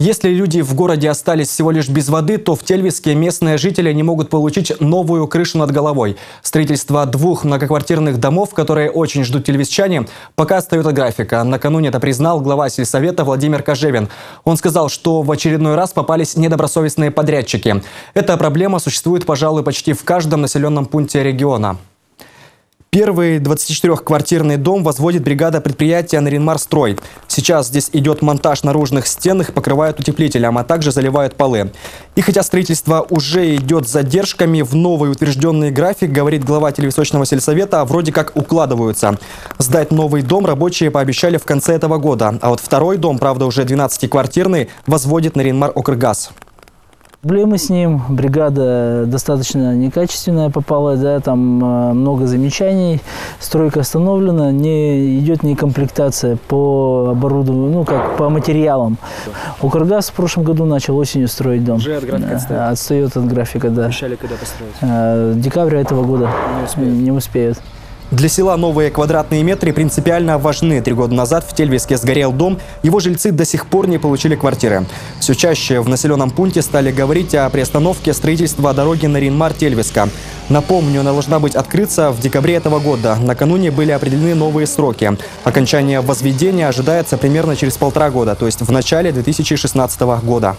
Если люди в городе остались всего лишь без воды, то в Тельвиске местные жители не могут получить новую крышу над головой. Строительство двух многоквартирных домов, которые очень ждут тельвисчане, пока остается графика. Накануне это признал глава сельсовета Владимир Кожевин. Он сказал, что в очередной раз попались недобросовестные подрядчики. Эта проблема существует, пожалуй, почти в каждом населенном пункте региона. Первый 24-квартирный дом возводит бригада предприятия «Наринмар-строй». Сейчас здесь идет монтаж наружных стен, их покрывают утеплителем, а также заливают полы. И хотя строительство уже идет с задержками, в новый утвержденный график, говорит глава телевисочного сельсовета, вроде как укладываются. Сдать новый дом рабочие пообещали в конце этого года. А вот второй дом, правда уже 12-квартирный, возводит «Наринмар-Окргаз». Проблемы с ним, бригада достаточно некачественная попала, да, там э, много замечаний, стройка остановлена, не идет не комплектация по оборудованию, ну как по материалам. Укргаз в прошлом году начал осенью строить дом. Уже от графика отстает? Отстает от графика, да. Обещали когда построить? Э, Декабря этого года Не успеют. не успеют. Для села новые квадратные метры принципиально важны. Три года назад в Тельвиске сгорел дом, его жильцы до сих пор не получили квартиры. Все чаще в населенном пункте стали говорить о приостановке строительства дороги на Ринмар-Тельвиска. Напомню, она должна быть открыться в декабре этого года. Накануне были определены новые сроки. Окончание возведения ожидается примерно через полтора года, то есть в начале 2016 года.